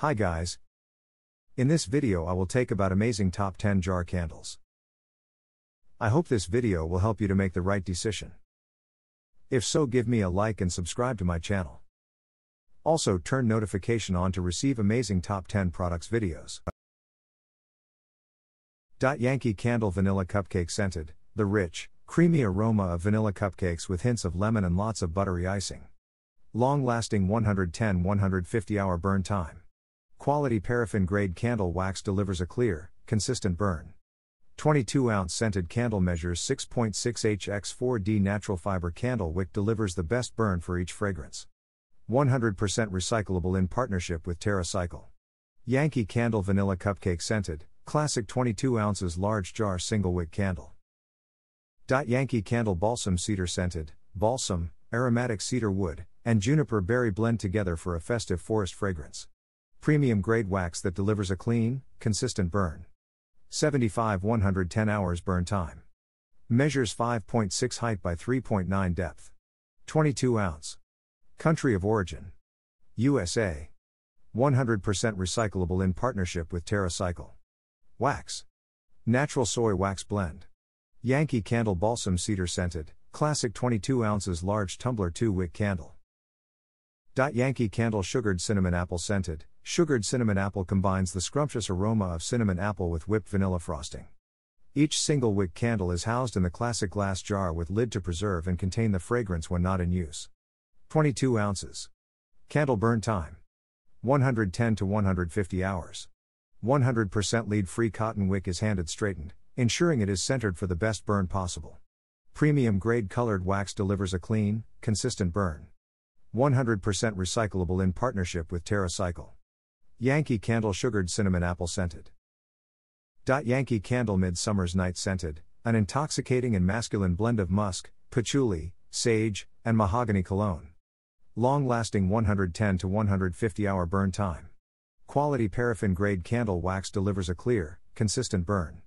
Hi guys. In this video I will take about amazing top 10 jar candles. I hope this video will help you to make the right decision. If so give me a like and subscribe to my channel. Also turn notification on to receive amazing top 10 products videos. Yankee Candle Vanilla Cupcake Scented, the rich, creamy aroma of vanilla cupcakes with hints of lemon and lots of buttery icing. Long lasting 110 150 hour burn time. Quality paraffin grade candle wax delivers a clear, consistent burn. 22 ounce scented candle measures 6.6 HX 4D natural fiber candle wick delivers the best burn for each fragrance. 100% recyclable in partnership with TerraCycle. Yankee Candle Vanilla Cupcake Scented, classic 22 ounces large jar single wick candle. Yankee Candle Balsam Cedar Scented, balsam, aromatic cedar wood, and juniper berry blend together for a festive forest fragrance. Premium grade wax that delivers a clean, consistent burn. 75 110 hours burn time. Measures 5.6 height by 3.9 depth. 22 ounce. Country of origin USA. 100% recyclable in partnership with TerraCycle. Wax. Natural soy wax blend. Yankee Candle Balsam Cedar Scented, classic 22 ounces large tumbler 2 wick candle. Yankee Candle Sugared Cinnamon Apple Scented, Sugared cinnamon apple combines the scrumptious aroma of cinnamon apple with whipped vanilla frosting. Each single wick candle is housed in the classic glass jar with lid to preserve and contain the fragrance when not in use. 22 ounces. Candle burn time 110 to 150 hours. 100% lead free cotton wick is handed straightened, ensuring it is centered for the best burn possible. Premium grade colored wax delivers a clean, consistent burn. 100% recyclable in partnership with TerraCycle. Yankee Candle Sugared Cinnamon Apple Scented. Yankee Candle Midsummer's Night Scented, an intoxicating and masculine blend of musk, patchouli, sage, and mahogany cologne. Long lasting 110 to 150 hour burn time. Quality paraffin grade candle wax delivers a clear, consistent burn.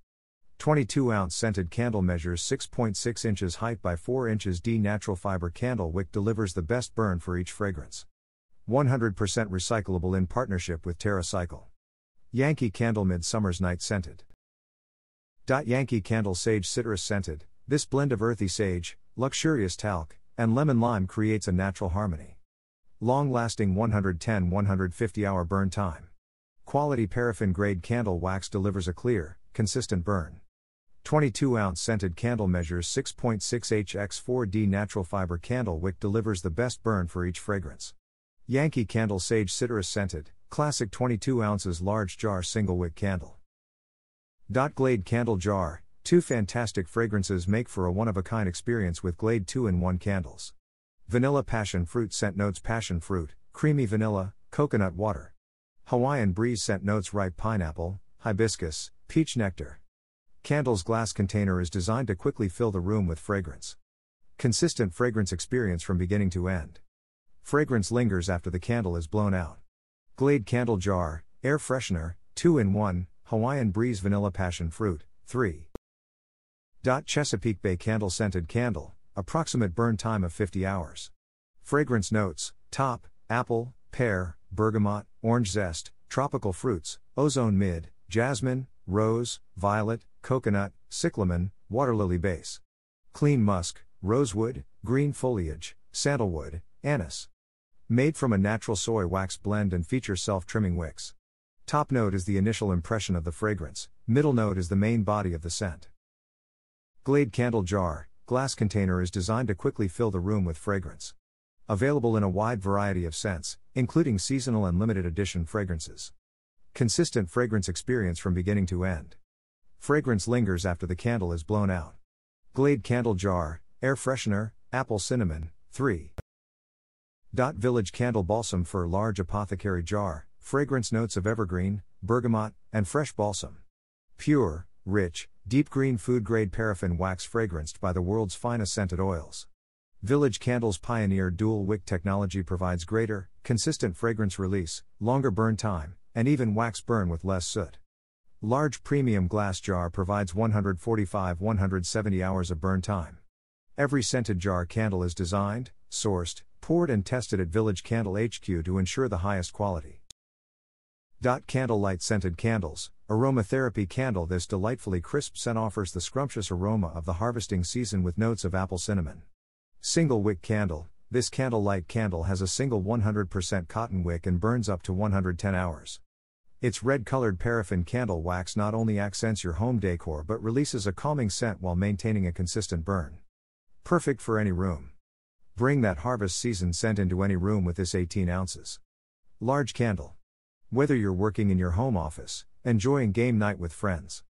22 ounce scented candle measures 6.6 inches height by 4 inches D natural fiber candle wick delivers the best burn for each fragrance. 100% recyclable in partnership with TerraCycle. Yankee Candle Midsummer's Night Scented. Yankee Candle Sage Citrus Scented. This blend of earthy sage, luxurious talc, and lemon lime creates a natural harmony. Long lasting 110 150 hour burn time. Quality paraffin grade candle wax delivers a clear, consistent burn. 22 ounce scented candle measures 6.6 HX 4D natural fiber candle wick delivers the best burn for each fragrance. Yankee Candle Sage Citrus Scented, classic 22 ounces large jar single wick candle. Dot Glade Candle Jar, two fantastic fragrances make for a one of a kind experience with Glade 2 in 1 candles. Vanilla Passion Fruit Scent Notes Passion Fruit, Creamy Vanilla, Coconut Water. Hawaiian Breeze Scent Notes Ripe Pineapple, Hibiscus, Peach Nectar. Candle's glass container is designed to quickly fill the room with fragrance. Consistent fragrance experience from beginning to end. Fragrance lingers after the candle is blown out. Glade Candle Jar, Air Freshener, 2 in 1, Hawaiian Breeze Vanilla Passion Fruit, 3. Chesapeake Bay Candle Scented Candle, approximate burn time of 50 hours. Fragrance notes top, apple, pear, bergamot, orange zest, tropical fruits, ozone mid, jasmine, rose, violet, coconut, cyclamen, water lily base. Clean musk, rosewood, green foliage, sandalwood, anise. Made from a natural soy wax blend and features self trimming wicks. Top note is the initial impression of the fragrance, middle note is the main body of the scent. Glade Candle Jar, glass container is designed to quickly fill the room with fragrance. Available in a wide variety of scents, including seasonal and limited edition fragrances. Consistent fragrance experience from beginning to end. Fragrance lingers after the candle is blown out. Glade Candle Jar, Air Freshener, Apple Cinnamon, 3. Village Candle Balsam Fir large apothecary jar, fragrance notes of evergreen, bergamot, and fresh balsam. Pure, rich, deep green food grade paraffin wax fragranced by the world's finest scented oils. Village Candle's pioneer dual wick technology provides greater, consistent fragrance release, longer burn time, and even wax burn with less soot. Large premium glass jar provides 145 170 hours of burn time. Every scented jar candle is designed, sourced, poured and tested at Village Candle HQ to ensure the highest quality. Candle-lite Scented Candles, Aromatherapy Candle This delightfully crisp scent offers the scrumptious aroma of the harvesting season with notes of apple cinnamon. Single Wick Candle This Candle-lite candle has a single 100% cotton wick and burns up to 110 hours. Its red colored paraffin candle wax not only accents your home decor but releases a calming scent while maintaining a consistent burn. Perfect for any room. Bring that harvest season scent into any room with this 18 ounces. Large candle. Whether you're working in your home office, enjoying game night with friends,